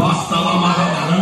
വാസ്തവമായ വരങ്ങൾ